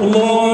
Lord.